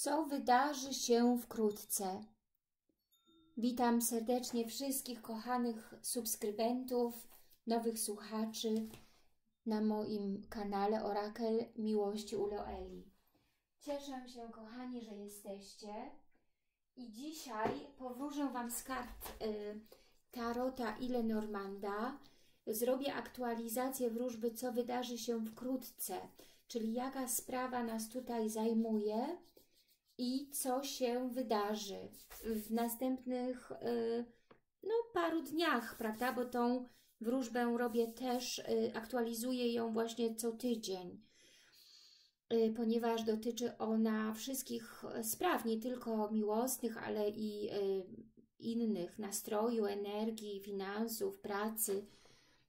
co wydarzy się wkrótce. Witam serdecznie wszystkich kochanych subskrybentów, nowych słuchaczy na moim kanale Orakel Miłości u Loeli. Cieszę się, kochani, że jesteście i dzisiaj powróżę Wam z kart y, Tarota Ile Normanda. Zrobię aktualizację wróżby, co wydarzy się wkrótce, czyli jaka sprawa nas tutaj zajmuje i co się wydarzy w następnych y, no, paru dniach, prawda? Bo tą wróżbę robię też, y, aktualizuję ją właśnie co tydzień, y, ponieważ dotyczy ona wszystkich spraw, nie tylko miłosnych, ale i innych, nastroju, energii, finansów, pracy.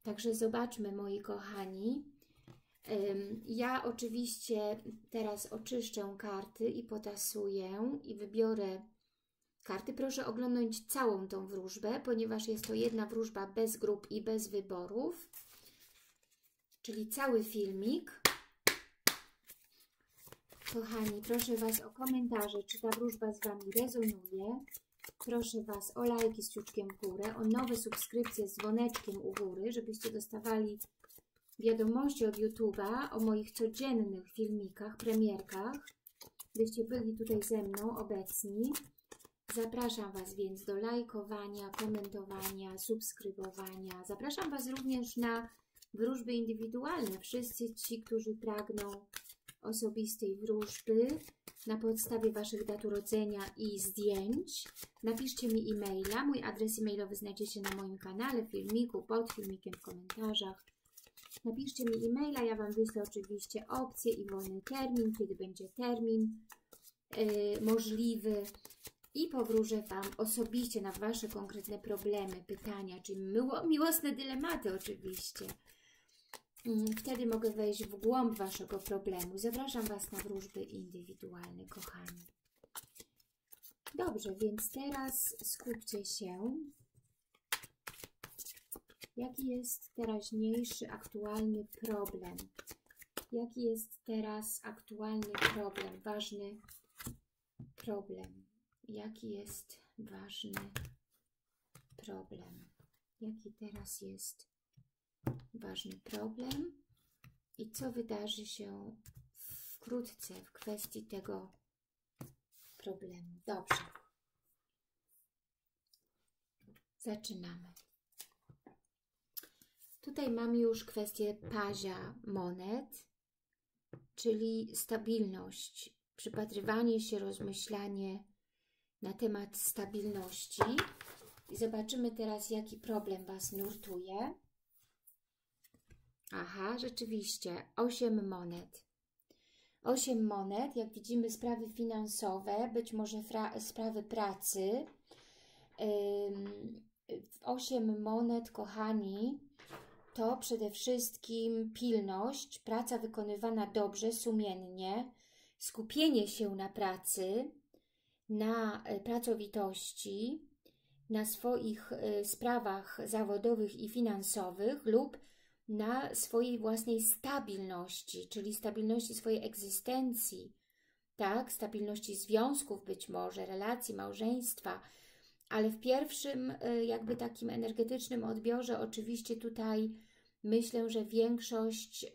Także zobaczmy, moi kochani, ja oczywiście teraz oczyszczę karty i potasuję i wybiorę karty. Proszę oglądać całą tą wróżbę, ponieważ jest to jedna wróżba bez grup i bez wyborów, czyli cały filmik. Kochani, proszę Was o komentarze, czy ta wróżba z Wami rezonuje. Proszę Was o lajki z ciuczkiem w górę, o nowe subskrypcje z dzwoneczkiem u góry, żebyście dostawali wiadomości od YouTube'a o moich codziennych filmikach, premierkach, byście byli tutaj ze mną obecni. Zapraszam Was więc do lajkowania, komentowania, subskrybowania. Zapraszam Was również na wróżby indywidualne. Wszyscy ci, którzy pragną osobistej wróżby na podstawie Waszych dat urodzenia i zdjęć. Napiszcie mi e-maila. Mój adres e-mailowy znajdziecie na moim kanale, filmiku, pod filmikiem, w komentarzach. Napiszcie mi e-maila, ja Wam wyślę oczywiście opcję i wolny termin, kiedy będzie termin yy, możliwy i powróżę Wam osobiście na Wasze konkretne problemy, pytania, czy miło, miłosne dylematy oczywiście. Mm, wtedy mogę wejść w głąb Waszego problemu. Zapraszam Was na wróżby indywidualne, kochani. Dobrze, więc teraz skupcie się Jaki jest teraźniejszy, aktualny problem? Jaki jest teraz aktualny problem, ważny problem? Jaki jest ważny problem? Jaki teraz jest ważny problem? I co wydarzy się wkrótce w kwestii tego problemu? Dobrze. Zaczynamy. Tutaj mamy już kwestię pazia monet, czyli stabilność, przypatrywanie się, rozmyślanie na temat stabilności. I zobaczymy teraz, jaki problem Was nurtuje. Aha, rzeczywiście, 8 monet. 8 monet, jak widzimy, sprawy finansowe, być może sprawy pracy. 8 monet, kochani, to przede wszystkim pilność, praca wykonywana dobrze, sumiennie, skupienie się na pracy, na e, pracowitości, na swoich e, sprawach zawodowych i finansowych lub na swojej własnej stabilności, czyli stabilności swojej egzystencji, tak, stabilności związków być może, relacji, małżeństwa, ale w pierwszym y, jakby takim energetycznym odbiorze oczywiście tutaj myślę, że większość y,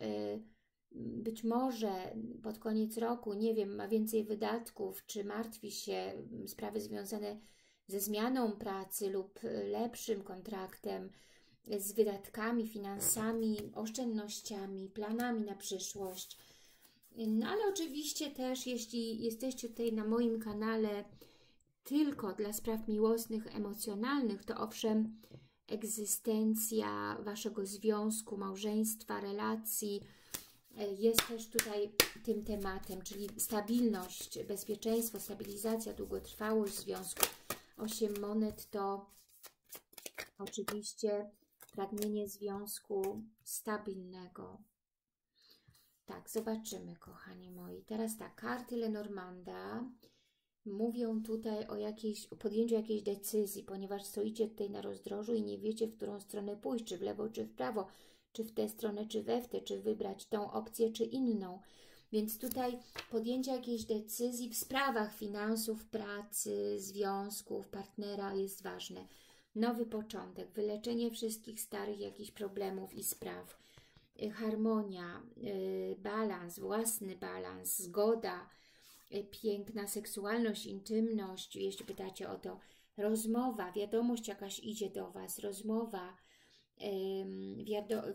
być może pod koniec roku, nie wiem, ma więcej wydatków, czy martwi się mm, sprawy związane ze zmianą pracy lub y, lepszym kontraktem, z wydatkami, finansami, oszczędnościami, planami na przyszłość. No ale oczywiście też, jeśli jesteście tutaj na moim kanale, tylko dla spraw miłosnych, emocjonalnych, to owszem egzystencja Waszego związku, małżeństwa, relacji e, jest też tutaj tym tematem, czyli stabilność, bezpieczeństwo, stabilizacja, długotrwałość związku. Osiem monet to oczywiście pragnienie związku stabilnego. Tak, zobaczymy, kochani moi. Teraz tak, karty Lenormanda mówią tutaj o, jakiejś, o podjęciu jakiejś decyzji, ponieważ stoicie tutaj na rozdrożu i nie wiecie, w którą stronę pójść, czy w lewo, czy w prawo, czy w tę stronę, czy we w tę, czy wybrać tą opcję, czy inną. Więc tutaj podjęcie jakiejś decyzji w sprawach finansów, pracy, związków, partnera jest ważne. Nowy początek, wyleczenie wszystkich starych jakichś problemów i spraw, y, harmonia, y, balans, własny balans, zgoda, piękna seksualność, intymność, jeśli pytacie o to, rozmowa, wiadomość jakaś idzie do Was, rozmowa,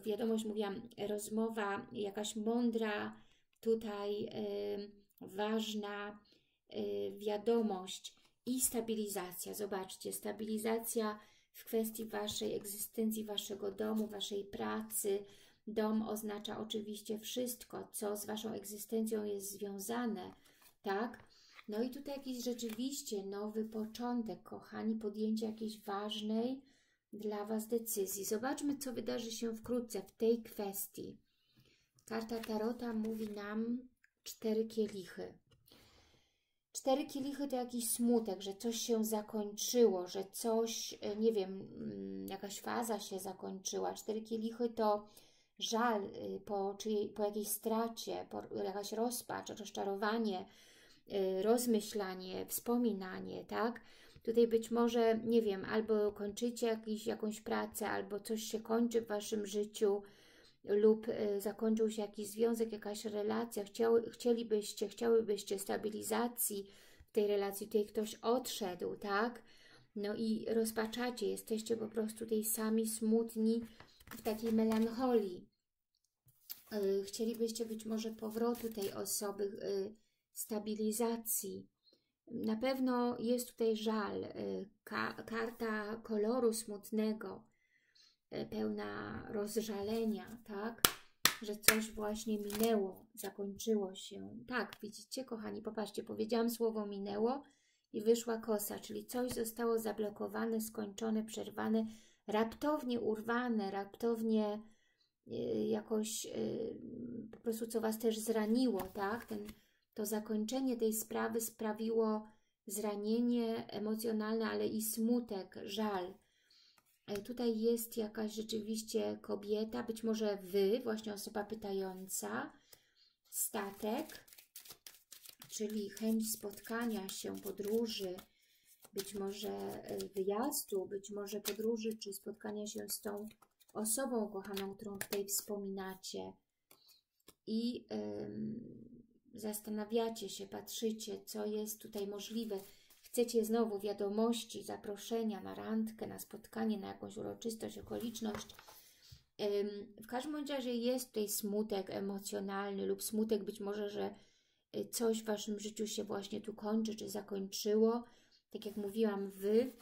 wiadomość, mówiłam, rozmowa jakaś mądra, tutaj ważna wiadomość i stabilizacja. Zobaczcie, stabilizacja w kwestii Waszej egzystencji, Waszego domu, Waszej pracy. Dom oznacza oczywiście wszystko, co z Waszą egzystencją jest związane, tak? No i tutaj jakiś rzeczywiście nowy początek, kochani, podjęcie jakiejś ważnej dla Was decyzji. Zobaczmy, co wydarzy się wkrótce w tej kwestii. Karta Tarota mówi nam cztery kielichy. Cztery kielichy to jakiś smutek, że coś się zakończyło, że coś, e, nie wiem, mm, jakaś faza się zakończyła. Cztery kielichy to żal y, po, czyjej, po jakiejś stracie, po jakaś rozpacz, rozczarowanie, rozmyślanie, wspominanie, tak? Tutaj być może, nie wiem, albo kończycie jakiś, jakąś pracę, albo coś się kończy w Waszym życiu, lub y, zakończył się jakiś związek, jakaś relacja, chciały, chcielibyście, chciałybyście stabilizacji w tej relacji, tutaj ktoś odszedł, tak? No i rozpaczacie, jesteście po prostu tej sami smutni w takiej melancholii. Y, chcielibyście być może powrotu tej osoby, y, stabilizacji. Na pewno jest tutaj żal, karta koloru smutnego, E, pełna rozżalenia, tak? Że coś właśnie minęło, zakończyło się. Tak, widzicie, kochani, popatrzcie, powiedziałam słowo minęło i wyszła kosa, czyli coś zostało zablokowane, skończone, przerwane, raptownie urwane, raptownie y, jakoś y, po prostu co Was też zraniło, tak? Ten, to zakończenie tej sprawy sprawiło zranienie emocjonalne, ale i smutek, żal. E, tutaj jest jakaś rzeczywiście kobieta, być może Wy, właśnie osoba pytająca, statek, czyli chęć spotkania się, podróży, być może e, wyjazdu, być może podróży, czy spotkania się z tą osobą kochaną, którą tutaj wspominacie i ym, zastanawiacie się, patrzycie, co jest tutaj możliwe, chcecie znowu wiadomości, zaproszenia na randkę, na spotkanie, na jakąś uroczystość, okoliczność, w każdym razie jest tutaj smutek emocjonalny lub smutek być może, że y, coś w Waszym życiu się właśnie tu kończy, czy zakończyło. Tak jak mówiłam, Wy,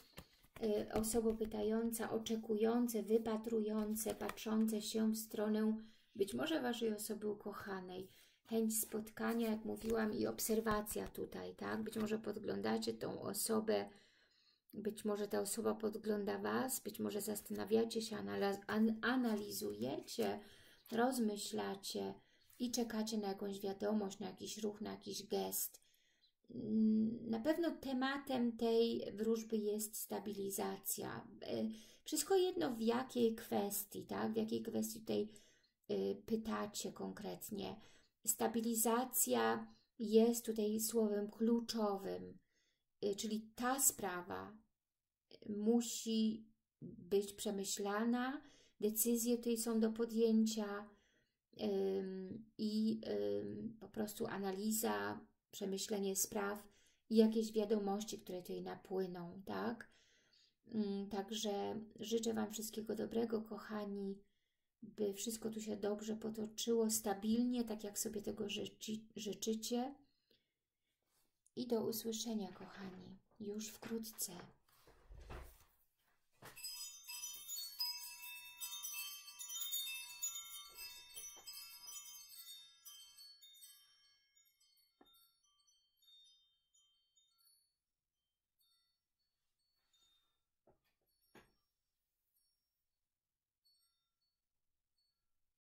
y, osoba pytająca, oczekujące, wypatrujące, patrzące się w stronę być może Waszej osoby ukochanej chęć spotkania, jak mówiłam, i obserwacja tutaj, tak? Być może podglądacie tą osobę, być może ta osoba podgląda Was, być może zastanawiacie się, analizujecie, rozmyślacie i czekacie na jakąś wiadomość, na jakiś ruch, na jakiś gest. Na pewno tematem tej wróżby jest stabilizacja. E, wszystko jedno w jakiej kwestii, tak? W jakiej kwestii tutaj e, pytacie konkretnie. Stabilizacja jest tutaj słowem kluczowym, y, czyli ta sprawa musi być przemyślana, decyzje tutaj są do podjęcia i po prostu analiza, przemyślenie spraw i jakieś wiadomości, które tutaj napłyną, tak? Także życzę Wam wszystkiego dobrego, kochani by wszystko tu się dobrze potoczyło, stabilnie, tak jak sobie tego życzy, życzycie. I do usłyszenia, kochani, już wkrótce.